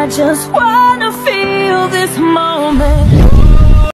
I just wanna feel this moment.